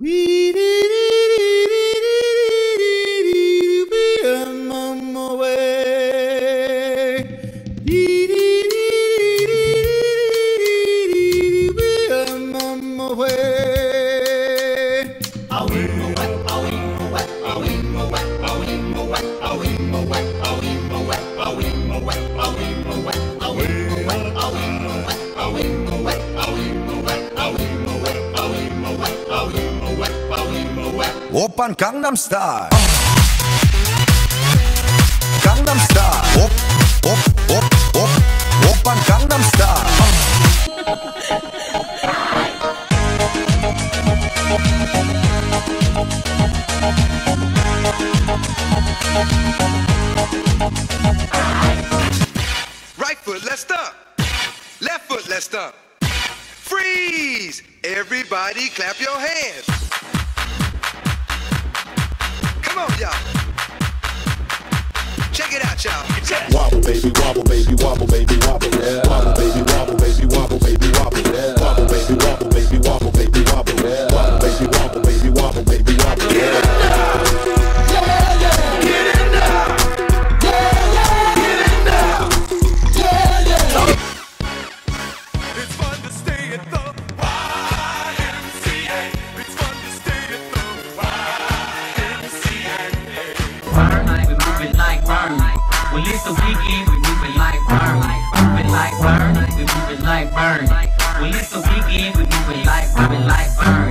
I'm 오빤 강남스타일 강남스타일 옵옵옵옵 오빤 강남스타일 Right foot, let's stomp. Left foot, let's stomp. Freeze! Everybody clap your hands. Come y'all. Check it out, y'all. Wobble baby, wobble baby, wobble baby, wobble. yeah. Wobble baby, wobble baby, wobble baby, wobble. yeah. Wobble baby, wobble baby, wobble baby, wobble. yeah. Wobble baby, wobble baby, wobble baby, wobble. yeah. It's fun to stay at the When it's the weekend, we moving like burn. Moving like burn, we moving like burn. When it's the weekend, we moving like moving like burn.